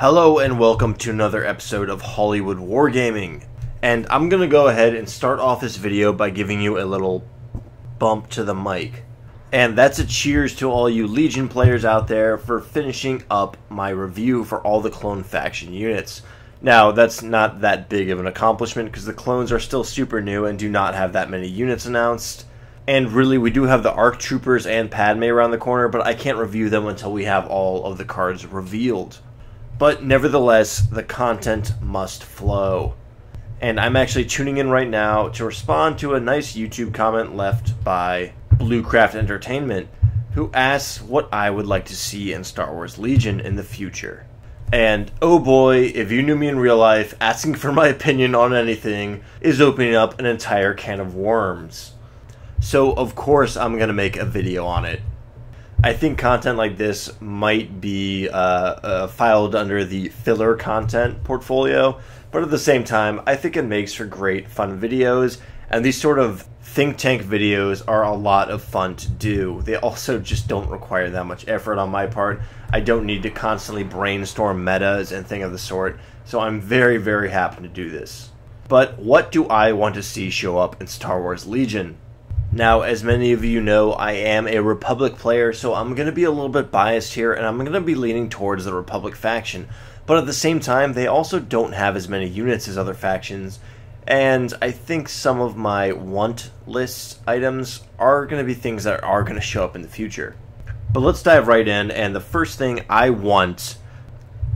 Hello and welcome to another episode of Hollywood Wargaming. And I'm to go ahead and start off this video by giving you a little bump to the mic. And that's a cheers to all you Legion players out there for finishing up my review for all the clone faction units. Now, that's not that big of an accomplishment because the clones are still super new and do not have that many units announced. And really, we do have the ARC Troopers and Padme around the corner, but I can't review them until we have all of the cards revealed. But nevertheless, the content must flow. And I'm actually tuning in right now to respond to a nice YouTube comment left by Bluecraft Entertainment, who asks what I would like to see in Star Wars Legion in the future. And oh boy, if you knew me in real life, asking for my opinion on anything is opening up an entire can of worms. So, of course, I'm going to make a video on it. I think content like this might be uh, uh, filed under the filler content portfolio, but at the same time, I think it makes for great fun videos, and these sort of think tank videos are a lot of fun to do. They also just don't require that much effort on my part. I don't need to constantly brainstorm metas and thing of the sort, so I'm very, very happy to do this. But what do I want to see show up in Star Wars Legion? Now, as many of you know, I am a Republic player, so I'm going to be a little bit biased here, and I'm going to be leaning towards the Republic faction. But at the same time, they also don't have as many units as other factions, and I think some of my want list items are going to be things that are going to show up in the future. But let's dive right in, and the first thing I want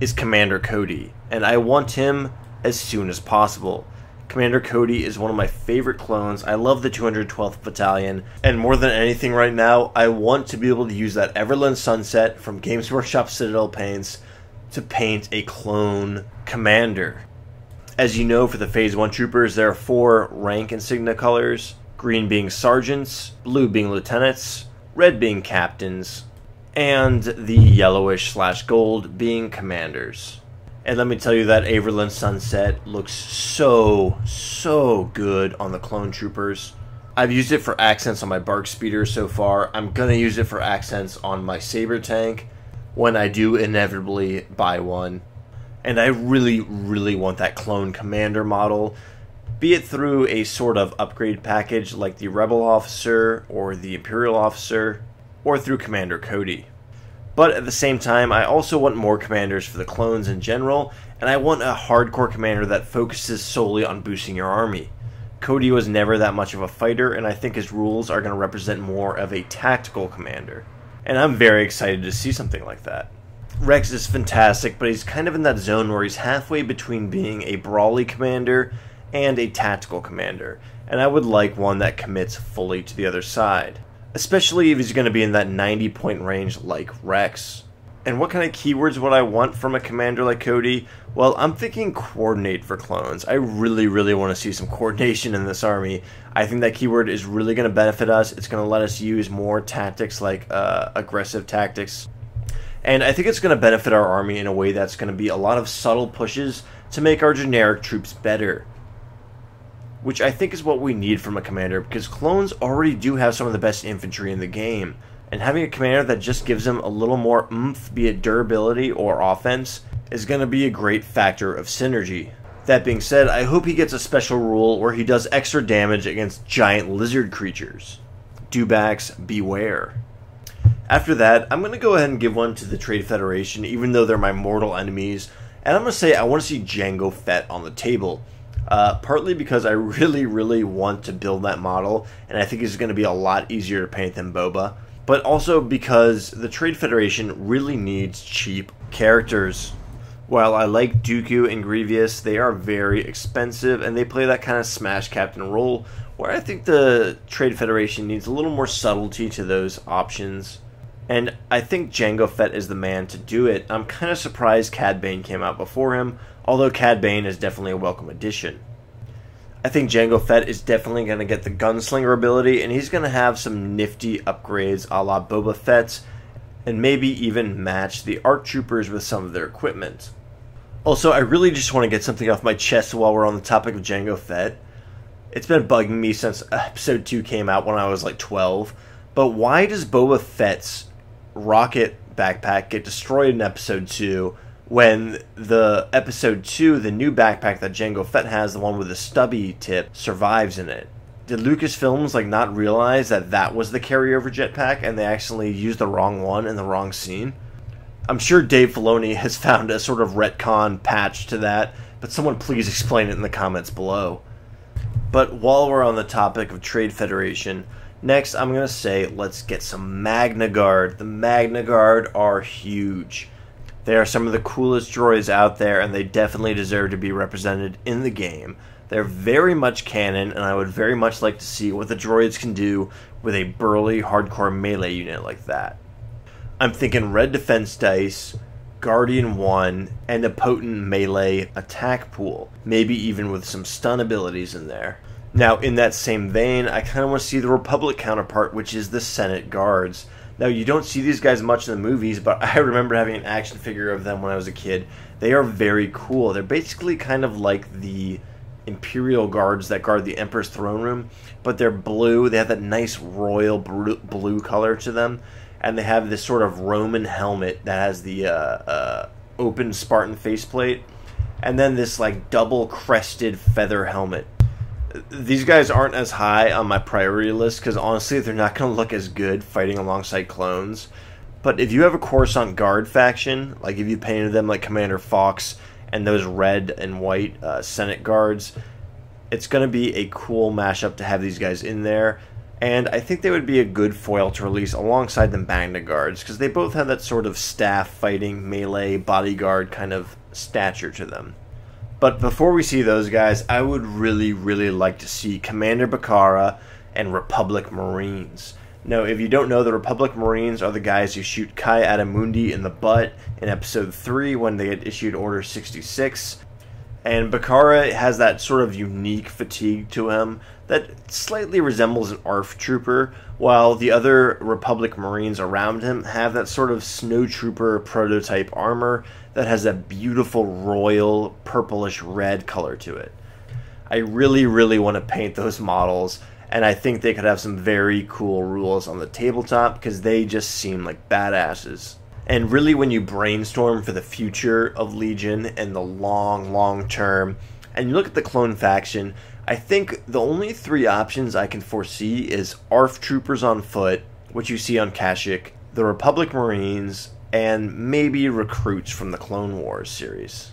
is Commander Cody, and I want him as soon as possible. Commander Cody is one of my favorite clones. I love the 212th Battalion, and more than anything right now, I want to be able to use that Averland Sunset from Games Workshop Citadel Paints to paint a clone commander. As you know, for the Phase 1 troopers, there are four rank insignia colors green being sergeants, blue being lieutenants, red being captains, and the yellowish slash gold being commanders. And let me tell you that Averland Sunset looks so, so good on the Clone Troopers. I've used it for accents on my BARC Speeder so far. I'm going to use it for accents on my Saber Tank when I do inevitably buy one. And I really, really want that Clone Commander model, be it through a sort of upgrade package like the Rebel Officer or the Imperial Officer, or through Commander Cody. But at the same time, I also want more commanders for the clones in general, and I want a hardcore commander that focuses solely on boosting your army. Cody was never that much of a fighter, and I think his rules are going to represent more of a tactical commander. And I'm very excited to see something like that. Rex is fantastic, but he's kind of in that zone where he's halfway between being a brawly commander and a tactical commander, and I would like one that commits fully to the other side especially if he's going to be in that 90 point range like Rex. And what kind of keywords would I want from a commander like Cody? Well, I'm thinking coordinate for clones. I really, really want to see some coordination in this army. I think that keyword is really going to benefit us. It's going to let us use more tactics like uh, aggressive tactics. And I think it's going to benefit our army in a way that's going to be a lot of subtle pushes to make our generic troops better which I think is what we need from a commander because clones already do have some of the best infantry in the game. And having a commander that just gives them a little more oomph, be it durability or offense, is going to be a great factor of synergy. That being said, I hope he gets a special rule where he does extra damage against giant lizard creatures. Dewbacks, beware. After that, I'm going to go ahead and give one to the Trade Federation, even though they're my mortal enemies. And I'm going to say I want to see Jango Fett on the table. Uh, partly because I really, really want to build that model, and I think it's going to be a lot easier to paint than Boba. But also because the Trade Federation really needs cheap characters. While I like Dooku and Grievous, they are very expensive and they play that kind of smash captain role where I think the Trade Federation needs a little more subtlety to those options. And I think Jango Fett is the man to do it. I'm kind of surprised Cad Bane came out before him, although Cad Bane is definitely a welcome addition. I think Jango Fett is definitely going to get the gunslinger ability, and he's going to have some nifty upgrades a la Boba Fett's, and maybe even match the ARC Troopers with some of their equipment. Also, I really just want to get something off my chest while we're on the topic of Jango Fett. It's been bugging me since episode 2 came out when I was like 12, but why does Boba Fett's rocket backpack get destroyed in episode 2 when the episode 2, the new backpack that Jango Fett has, the one with the stubby tip, survives in it. Did Lucasfilms like not realize that that was the carryover jetpack and they actually used the wrong one in the wrong scene? I'm sure Dave Filoni has found a sort of retcon patch to that, but someone please explain it in the comments below. But while we're on the topic of Trade Federation, next I'm going to say let's get some Magna Guard. The Magna Guard are huge. They are some of the coolest droids out there, and they definitely deserve to be represented in the game. They're very much canon, and I would very much like to see what the droids can do with a burly, hardcore melee unit like that. I'm thinking red defense dice, Guardian 1, and a potent melee attack pool, maybe even with some stun abilities in there. Now, in that same vein, I kind of want to see the Republic counterpart, which is the Senate Guards. Now, you don't see these guys much in the movies, but I remember having an action figure of them when I was a kid. They are very cool. They're basically kind of like the Imperial guards that guard the Emperor's throne room, but they're blue. They have that nice royal blue color to them and they have this sort of Roman helmet that has the uh, uh, open Spartan faceplate, and then this like double crested feather helmet. These guys aren't as high on my priority list because honestly, they're not going to look as good fighting alongside clones. But if you have a Coruscant Guard faction, like if you painted them like Commander Fox and those red and white uh, Senate guards, it's going to be a cool mashup to have these guys in there and I think they would be a good foil to release alongside the Magna Guards because they both have that sort of staff fighting, melee, bodyguard kind of stature to them. But before we see those guys, I would really, really like to see Commander Bacara and Republic Marines. Now, if you don't know, the Republic Marines are the guys who shoot Ki-Adi-Mundi in the butt in Episode 3 when they had issued Order 66. And Bacara has that sort of unique fatigue to him that slightly resembles an ARF trooper, while the other Republic Marines around him have that sort of snowtrooper prototype armor that has a beautiful royal purplish red color to it. I really, really want to paint those models, and I think they could have some very cool rules on the tabletop because they just seem like badasses. And really, when you brainstorm for the future of Legion and the long, long term, and you look at the clone faction, I think the only three options I can foresee is ARF troopers on foot, which you see on Kashyyyk, the Republic Marines, and maybe recruits from the Clone Wars series.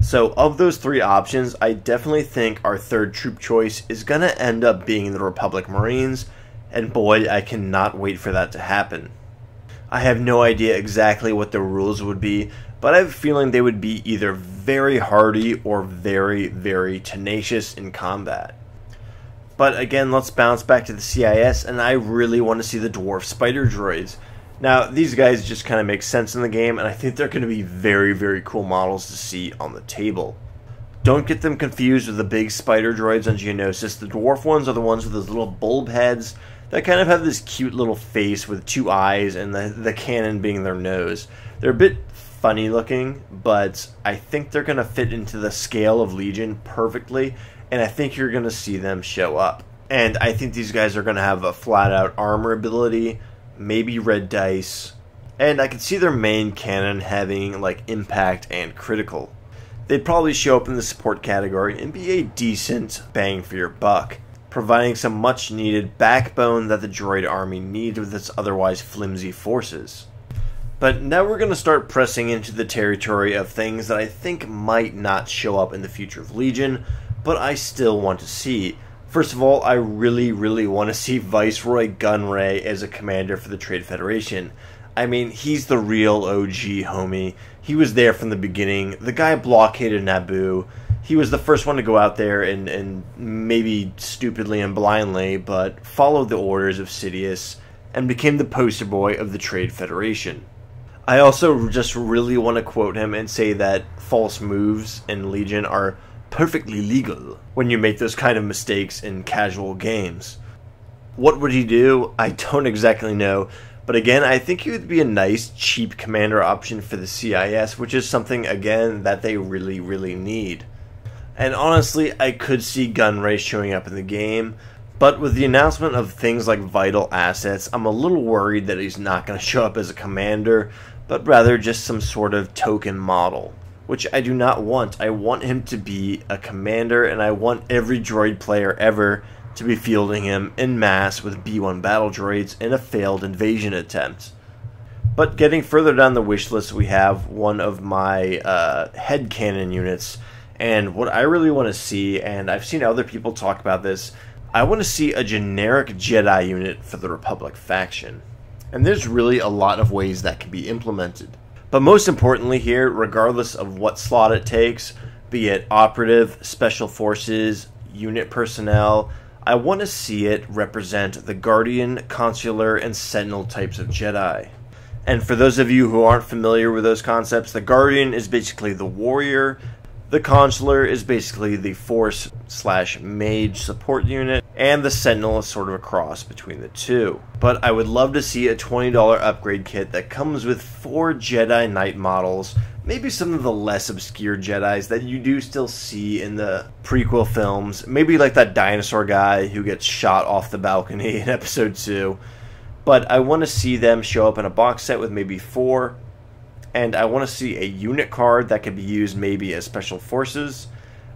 So, of those three options, I definitely think our third troop choice is going to end up being the Republic Marines, and boy, I cannot wait for that to happen. I have no idea exactly what the rules would be, but I have a feeling they would be either very hardy or very, very tenacious in combat. But again, let's bounce back to the CIS, and I really want to see the dwarf spider droids. Now, these guys just kind of make sense in the game, and I think they're going to be very, very cool models to see on the table. Don't get them confused with the big spider droids on Geonosis. The dwarf ones are the ones with those little bulb heads that kind of have this cute little face with two eyes and the, the cannon being their nose. They're a bit funny looking, but I think they're going to fit into the scale of Legion perfectly, and I think you're going to see them show up. And I think these guys are going to have a flat out armor ability, maybe red dice, and I can see their main cannon having like impact and critical. They'd probably show up in the support category and be a decent bang for your buck providing some much needed backbone that the droid army needs with its otherwise flimsy forces. But now we're going to start pressing into the territory of things that I think might not show up in the future of Legion, but I still want to see. First of all, I really, really want to see Viceroy Gunray as a commander for the Trade Federation. I mean, he's the real OG homie. He was there from the beginning. The guy blockaded Naboo he was the first one to go out there and, and maybe stupidly and blindly, but followed the orders of Sidious and became the poster boy of the Trade Federation. I also just really want to quote him and say that false moves in Legion are perfectly legal when you make those kind of mistakes in casual games. What would he do? I don't exactly know, but again, I think he would be a nice, cheap commander option for the CIS, which is something, again, that they really, really need. And honestly, I could see Gunray showing up in the game, but with the announcement of things like vital assets, I'm a little worried that he's not going to show up as a commander. But rather just some sort of token model. Which I do not want. I want him to be a commander, and I want every droid player ever to be fielding him in mass with B1 battle droids in a failed invasion attempt. But getting further down the wish list, we have one of my uh, head cannon units. And what I really want to see, and I've seen other people talk about this, I want to see a generic Jedi unit for the Republic faction. And there's really a lot of ways that can be implemented. But most importantly, here, regardless of what slot it takes, be it operative, special forces, unit personnel, I want to see it represent the Guardian, Consular, and Sentinel types of Jedi. And for those of you who aren't familiar with those concepts, the Guardian is basically the warrior, the Consular is basically the Force slash Mage support unit, and the Sentinel is sort of a cross between the two. But I would love to see a $20 upgrade kit that comes with four Jedi Knight models, maybe some of the less obscure Jedi's that you do still see in the prequel films, maybe like that dinosaur guy who gets shot off the balcony in episode 2 but I want to see them show up in a box set with maybe four, and I want to see a unit card that can be used maybe as special forces,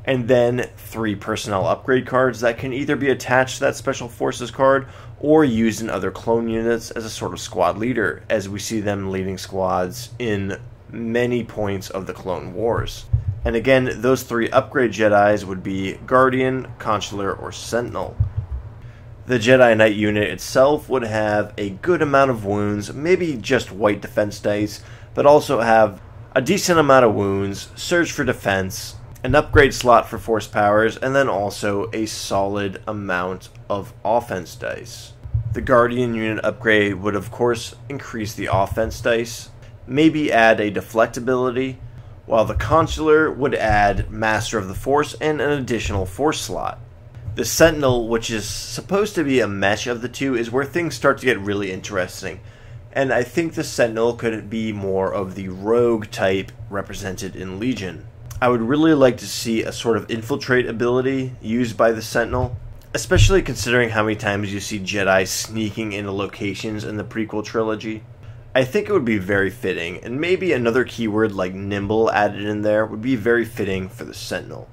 and then three personnel upgrade cards that can either be attached to that special forces card or used in other clone units as a sort of squad leader, as we see them leading squads in many points of the Clone Wars. And again, those three upgrade Jedi's would be Guardian, Consular, or Sentinel. The Jedi Knight unit itself would have a good amount of wounds, maybe just white defense dice, but also have a decent amount of wounds, surge for defense, an upgrade slot for force powers, and then also a solid amount of offense dice. The Guardian unit upgrade would of course increase the offense dice, maybe add a deflect ability, while the Consular would add Master of the Force and an additional force slot. The Sentinel, which is supposed to be a mesh of the two, is where things start to get really interesting. And I think the Sentinel could be more of the rogue type represented in Legion. I would really like to see a sort of infiltrate ability used by the Sentinel, especially considering how many times you see Jedi sneaking into locations in the prequel trilogy. I think it would be very fitting, and maybe another keyword like nimble added in there would be very fitting for the Sentinel.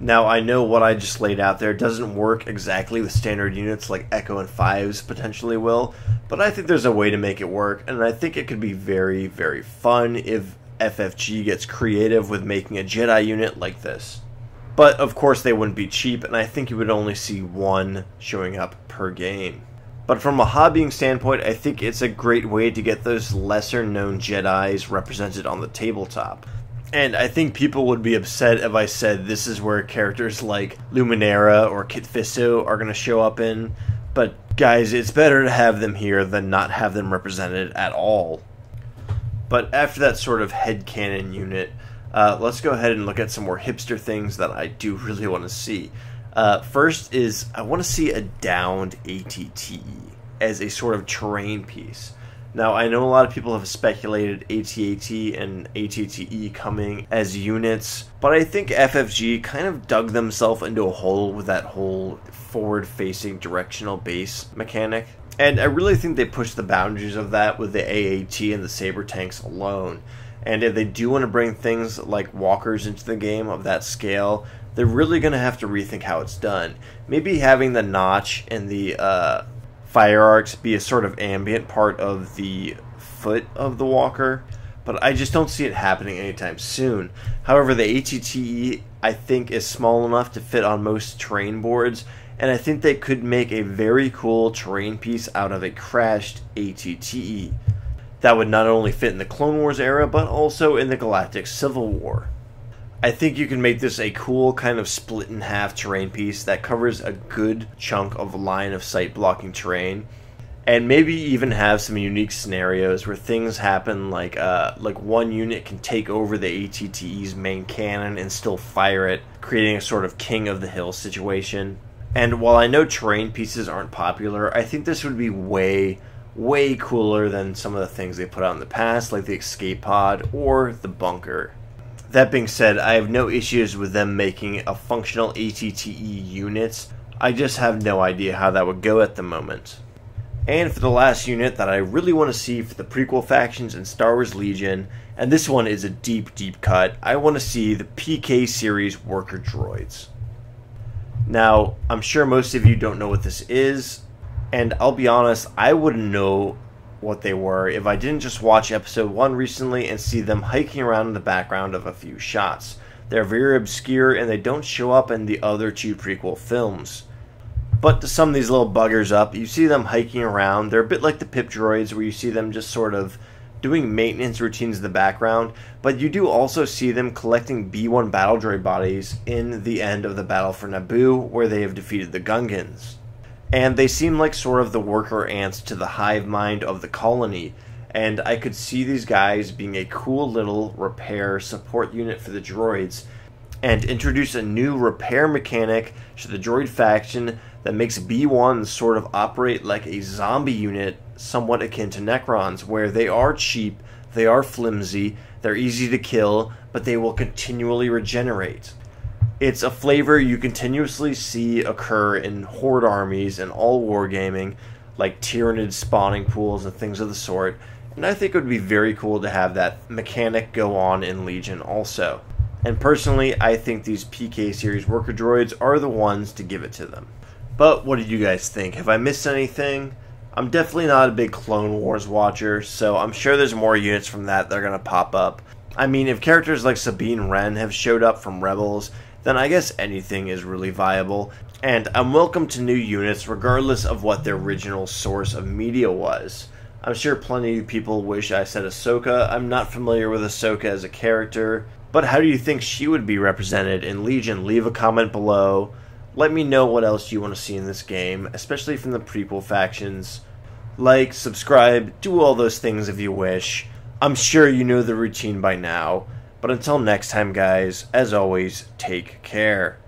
Now, I know what I just laid out there doesn't work exactly with standard units like Echo and Fives potentially will, but I think there's a way to make it work, and I think it could be very, very fun if FFG gets creative with making a Jedi unit like this. But of course, they wouldn't be cheap, and I think you would only see one showing up per game. But from a hobbying standpoint, I think it's a great way to get those lesser known Jedi's represented on the tabletop. And I think people would be upset if I said this is where characters like Luminara or Kit Fisto are going to show up in. But guys, it's better to have them here than not have them represented at all. But after that sort of head headcanon unit, uh, let's go ahead and look at some more hipster things that I do really want to see. Uh, first is I want to see a downed ATTE as a sort of terrain piece. Now, I know a lot of people have speculated ATAT and ATTE coming as units, but I think FFG kind of dug themselves into a hole with that whole forward facing directional base mechanic. And I really think they pushed the boundaries of that with the AAT and the Saber tanks alone. And if they do want to bring things like walkers into the game of that scale, they're really going to have to rethink how it's done. Maybe having the notch and the uh, fire arcs be a sort of ambient part of the foot of the walker, but I just don't see it happening anytime soon. However, the ATTE I think is small enough to fit on most terrain boards, and I think they could make a very cool terrain piece out of a crashed ATTE. That would not only fit in the Clone Wars era, but also in the Galactic Civil War. I think you can make this a cool kind of split in half terrain piece that covers a good chunk of line of sight blocking terrain and maybe even have some unique scenarios where things happen like uh, like one unit can take over the ATTE's main cannon and still fire it, creating a sort of king of the hill situation. And while I know terrain pieces aren't popular, I think this would be way way cooler than some of the things they put out in the past like the escape pod or the bunker. That being said, I have no issues with them making a functional ATTE unit. I just have no idea how that would go at the moment. And for the last unit that I really want to see for the prequel factions in Star Wars Legion, and this one is a deep, deep cut, I want to see the PK series worker droids. Now, I'm sure most of you don't know what this is, and I'll be honest, I wouldn't know what they were if I didn't just watch episode 1 recently and see them hiking around in the background of a few shots. They're very obscure and they don't show up in the other two prequel films. But to sum these little buggers up, you see them hiking around. They're a bit like the pip droids, where you see them just sort of doing maintenance routines in the background, but you do also see them collecting B1 battle droid bodies in the end of the battle for Naboo, where they have defeated the Gungans. And they seem like sort of the worker ants to the hive mind of the colony, and I could see these guys being a cool little repair support unit for the droids and introduce a new repair mechanic to the droid faction that makes B1 sort of operate like a zombie unit, somewhat akin to Necrons, where they are cheap, they are flimsy, they're easy to kill, but they will continually regenerate. It's a flavor you continuously see occur in horde armies and all wargaming, like Tyranid spawning pools and things of the sort, and I think it would be very cool to have that mechanic go on in Legion also. And personally, I think these PK series worker droids are the ones to give it to them. But what did you guys think? Have I missed anything? I'm definitely not a big Clone Wars watcher, so I'm sure there's more units from that that are going to pop up. I mean, if characters like Sabine Wren have showed up from Rebels, then I guess anything is really viable. And I'm welcome to new units regardless of what their original source of media was. I'm sure plenty of people wish I said Ahsoka. I'm not familiar with Ahsoka as a character. But how do you think she would be represented in Legion? Leave a comment below. Let me know what else you want to see in this game, especially from the prequel factions. Like, subscribe, do all those things if you wish. I'm sure you know the routine by now. But until next time, guys, as always, take care.